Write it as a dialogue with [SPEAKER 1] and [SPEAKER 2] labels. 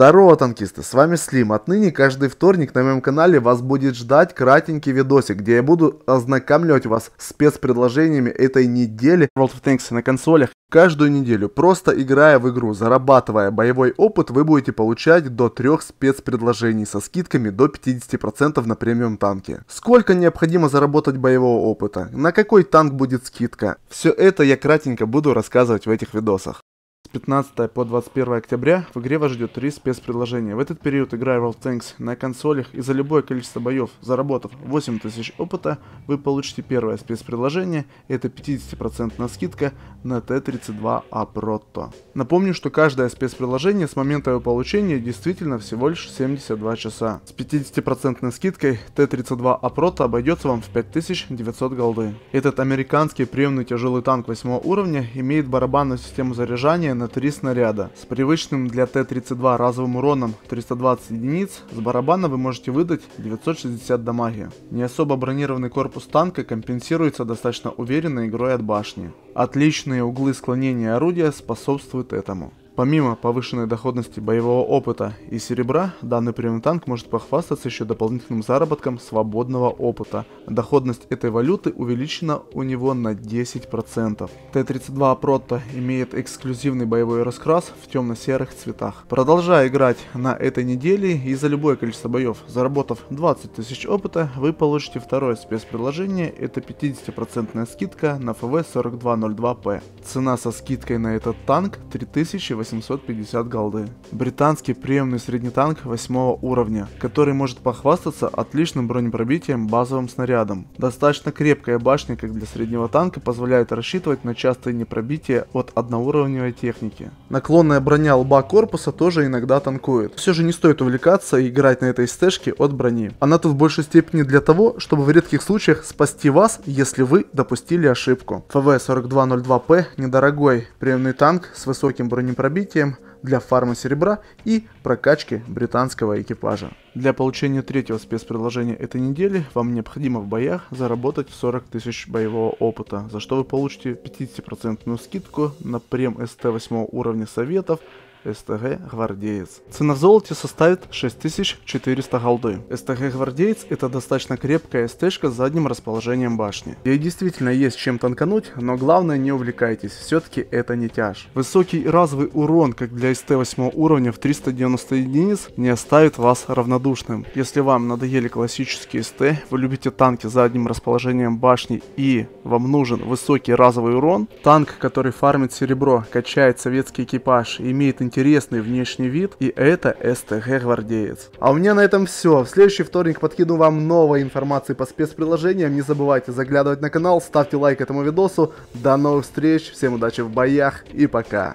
[SPEAKER 1] Здорово, танкисты, с вами Слим. Отныне каждый вторник на моем канале вас будет ждать кратенький видосик, где я буду ознакомливать вас с спецпредложениями этой недели World of Tanks на консолях. Каждую неделю, просто играя в игру, зарабатывая боевой опыт, вы будете получать до трех спецпредложений со скидками до 50% на премиум танки. Сколько необходимо заработать боевого опыта? На какой танк будет скидка? Все это я кратенько буду рассказывать в этих видосах. С 15 по 21 октября в игре вас ждет три спецпредложения. В этот период, играя World Tanks на консолях и за любое количество боев, заработав 8000 опыта, вы получите первое спецпредложение, это 50% скидка на Т-32А Proto. Напомню, что каждое спецпредложение с момента его получения действительно всего лишь 72 часа. С 50% скидкой Т-32А Proto обойдется вам в 5900 голды. Этот американский приемный тяжелый танк 8 уровня имеет барабанную систему заряжания на 3 снаряда. С привычным для Т-32 разовым уроном 320 единиц, с барабана вы можете выдать 960 дамаги. Не особо бронированный корпус танка компенсируется достаточно уверенной игрой от башни. Отличные углы склонения орудия способствуют этому. Помимо повышенной доходности боевого опыта и серебра, данный премиум танк может похвастаться еще дополнительным заработком свободного опыта. Доходность этой валюты увеличена у него на 10%. Т-32 Proto имеет эксклюзивный боевой раскрас в темно-серых цветах. Продолжая играть на этой неделе и за любое количество боев, заработав 20 тысяч опыта, вы получите второе спецприложение, это 50% скидка на ФВ-4202П. Цена со скидкой на этот танк 3800 850 голды. Британский приемный средний танк 8 уровня, который может похвастаться отличным бронепробитием базовым снарядом. Достаточно крепкая башня, как для среднего танка, позволяет рассчитывать на частые непробития от одноуровневой техники. Наклонная броня лба корпуса тоже иногда танкует. Все же не стоит увлекаться и играть на этой стежке от брони. Она тут в большей степени для того, чтобы в редких случаях спасти вас, если вы допустили ошибку. ФВ-4202П недорогой приемный танк с высоким бронепробитием пробитием для фарма серебра и прокачки британского экипажа. Для получения третьего спецпредложения этой недели вам необходимо в боях заработать 40 тысяч боевого опыта, за что вы получите 50% скидку на прем СТ 8 уровня советов СТГ Гвардеец. Цена в золоте составит 6400 голды. СТГ Гвардеец это достаточно крепкая СТшка с задним расположением башни. Ей действительно есть чем танкануть, но главное не увлекайтесь, все-таки это не тяж. Высокий разовый урон, как для СТ 8 уровня в 390 единиц, не оставит вас равнодушным. Если вам надоели классические СТ, вы любите танки с задним расположением башни и вам нужен высокий разовый урон, танк, который фармит серебро, качает советский экипаж и имеет интересный внешний вид, и это СТГ Гвардеец. А у меня на этом все. В следующий вторник подкину вам новой информации по спецприложениям. Не забывайте заглядывать на канал, ставьте лайк этому видосу. До новых встреч, всем удачи в боях и пока.